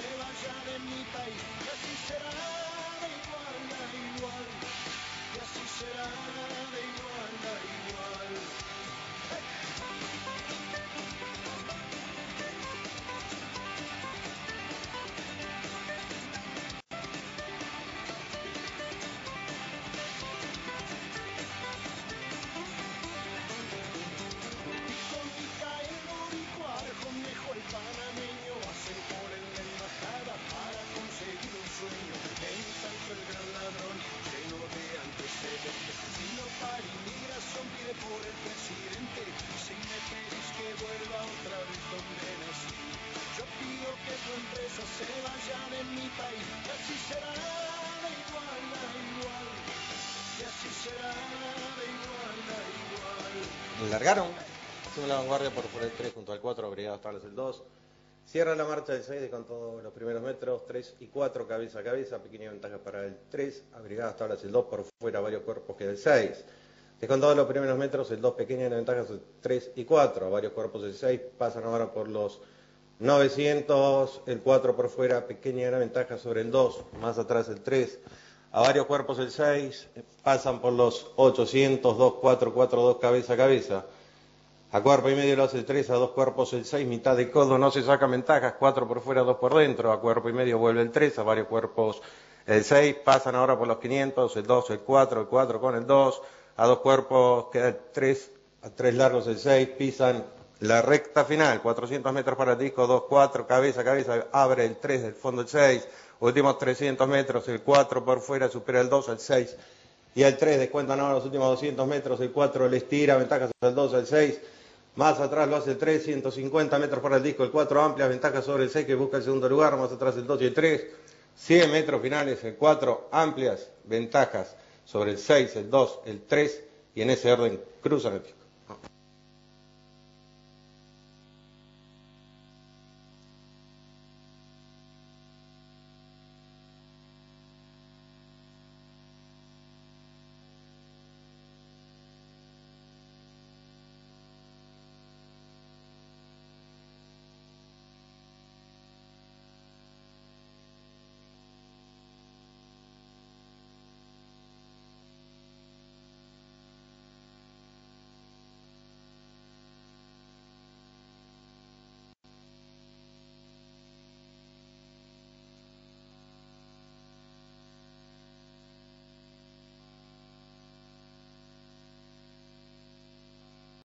vaya de mi país. Y así será de igual a igual. Y así será de igual a igual. Con Mijael Boricua, Arjonejo, el Largaron. Hacemos la vanguardia por fuera el 3 junto al 4, Brigada Tablas el 2. Cierra la marcha del 6 con todos los primeros metros, 3 y 4 cabeza a cabeza, pequeña ventaja para el 3, a Brigadas Tablas el 2 por fuera, varios cuerpos queda el 6. con todos los primeros metros, el 2 pequeña ventaja, el 3 y 4, a varios cuerpos el 6, pasan ahora por los 900, el 4 por fuera, pequeña ventaja sobre el 2, más atrás el 3, a varios cuerpos el 6, pasan por los 800, 2, 4, 4, 2 cabeza a cabeza. A cuerpo y medio lo hace el 3, a dos cuerpos el 6, mitad de codo, no se sacan ventajas, 4 por fuera, 2 por dentro, a cuerpo y medio vuelve el 3, a varios cuerpos el 6, pasan ahora por los 500, el 2, el 4, el 4 con el 2, a dos cuerpos queda el 3, a 3 largos el 6, pisan la recta final, 400 metros para el disco, 2, 4, cabeza cabeza, abre el 3, del fondo el 6, últimos 300 metros, el 4 por fuera supera el 2, el 6 y el 3, descuentan ahora los últimos 200 metros, el 4 le estira, ventajas al 2, el 6, más atrás lo hace el 3, 150 metros para el disco, el 4 amplia, ventaja sobre el 6 que busca el segundo lugar, más atrás el 2 y el 3, 100 metros finales, el 4 amplias, ventajas sobre el 6, el 2, el 3 y en ese orden cruzan el pico.